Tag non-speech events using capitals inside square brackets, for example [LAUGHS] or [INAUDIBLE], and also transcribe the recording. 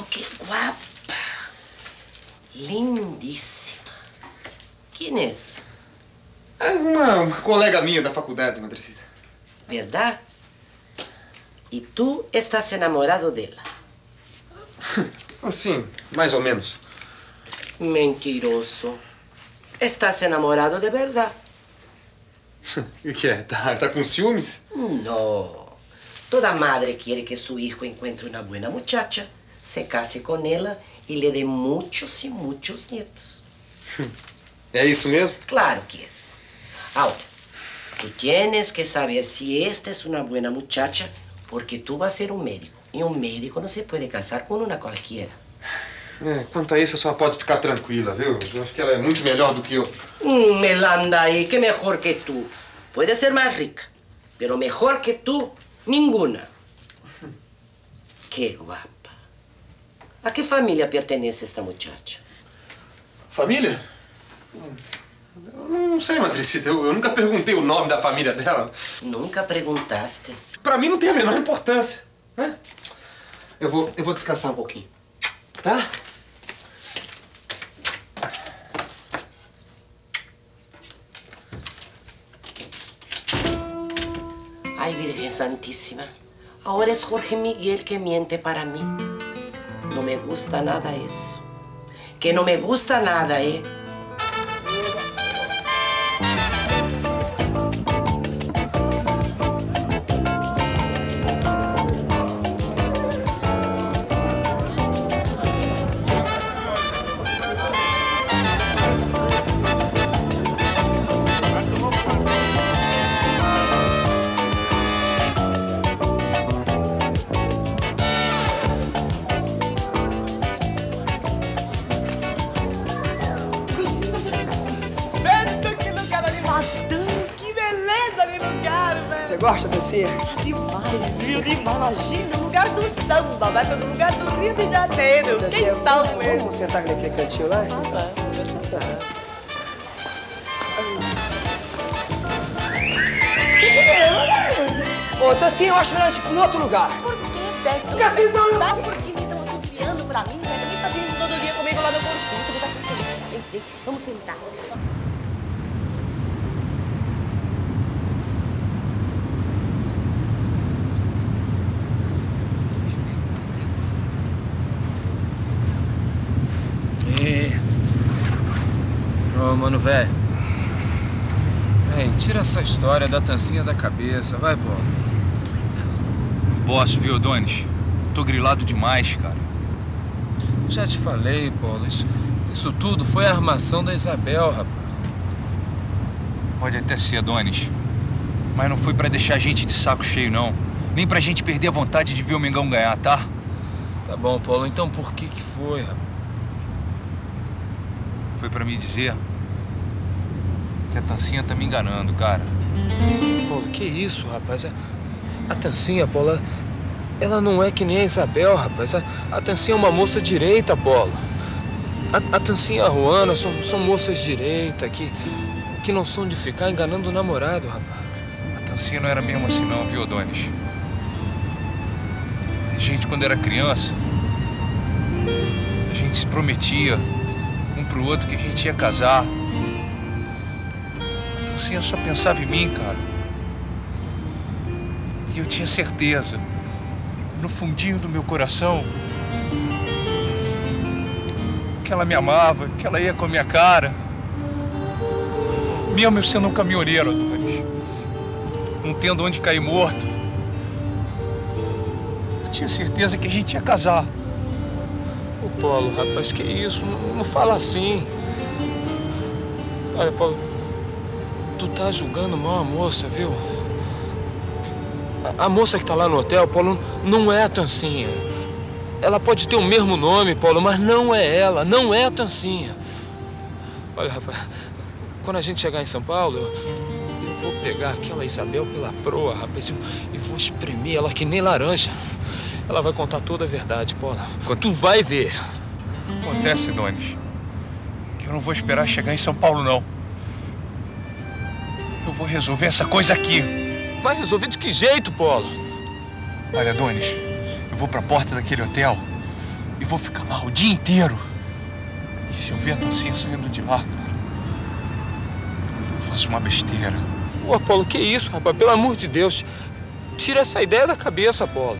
Pero qué guapa. Lindíssima. Quem é? É uma, uma colega minha da faculdade, Madrecita. Verdade? E tu estás enamorado dela? [LAUGHS] Sim, mais ou menos. Mentiroso. Estás enamorado de verdade? [LAUGHS] O que é? Tá, tá com ciúmes? Não. Toda madre quer que seu hijo encontre uma boa muchacha, se case com ela e lhe dê muitos e muitos netos. [LAUGHS] É isso mesmo? Claro que é. Agora, tu tienes que saber se esta é uma boa muchacha, porque tu vas ser um médico. E um médico não se pode casar com uma qualquer. É, quanto a isso, a senhora pode ficar tranquila, viu? Eu acho que ela é muito melhor do que eu. Hum, Melanda aí, que melhor que tu. Pode ser mais rica, pero melhor que tu, nenhuma. [LAUGHS] Que guapa. A que família pertence esta muchacha? Família? Eu não sei, Madrecita. Eu, eu nunca perguntei o nome da família dela. Nunca perguntaste. Pra mim não tem a menor importância. Né? Eu vou, eu vou descansar um pouquinho. Tá? Ay, Virgen Santísima, ahora es Jorge Miguel que miente para mí. No me gusta nada eso. Que no me gusta nada, ¿eh? Gosta desse? Demais, viu? Demais. Imagina, o lugar do samba, vai no lugar do Rio de Janeiro. Desse Que tal, vamos, mesmo? vamos sentar naquele cantinho lá? Ô, Tassinha, eu acho melhor a gente ir pro outro lugar. Por que, Beto? Porque assim não- Sabe por que me estão associando pra mim, Beto? Vem fazer isso todo dia comigo lá no corpinho. Você tá com você. Vem, vem, vamos sentar. E... Ô, mano, velho. Ei, tira essa história da tancinha da cabeça, vai, pô. Não posso, viu, Adonis? Tô grilado demais, cara. Já te falei, Paulo, isso, isso tudo foi a armação da Isabel, rapaz. Pode até ser, Adonis. Mas não foi pra deixar a gente de saco cheio, não. Nem pra gente perder a vontade de ver o Mengão ganhar, tá? Tá bom, Paulo, então por que que foi, rapaz? Foi pra me dizer que a Tancinha tá me enganando, cara. Paulo, que isso, rapaz? A, a Tancinha, Paulo, ela- não é que nem a Isabel, rapaz. A, a Tancinha é uma moça direita, Paulo. A, a Tancinha e a Juana são, são moças direita que, que não são de ficar enganando o namorado, rapaz. A Tancinha não era mesmo assim, não, viu, Adonis? A gente, quando era criança, a gente se prometia um pro outro que a gente ia casar. A Tancinha só pensava em mim, cara. E eu tinha certeza, no fundinho do meu coração, que ela me amava, que ela ia com a minha cara. Mesmo eu sendo um caminhoneiro, Adonis não tendo onde cair morto. Eu tinha certeza que a gente ia casar. Ô, Paulo, rapaz, que isso? Não, não fala assim. Olha, Paulo, tu tá julgando mal a moça, viu? A, a moça que tá lá no hotel, Paulo, não é a Tancinha. Ela pode ter o mesmo nome, Paulo, mas não é ela, não é a Tancinha. Olha, rapaz, quando a gente chegar em São Paulo, eu, eu vou pegar aquela Isabel pela proa, rapaz, e vou espremer ela que nem laranja. Ela vai contar toda a verdade, Paulo. Tu vai ver. Acontece, Donis, que eu não vou esperar chegar em São Paulo, não. Eu vou resolver essa coisa aqui. Vai resolver de que jeito, Paulo? Olha, Donis, eu vou pra porta daquele hotel E vou ficar lá o dia inteiro. E se eu ver a Tancinha saindo de lá, cara, eu faço uma besteira. Pô, Apolo, que isso, rapaz? Pelo amor de Deus. Tira essa ideia da cabeça, Apolo.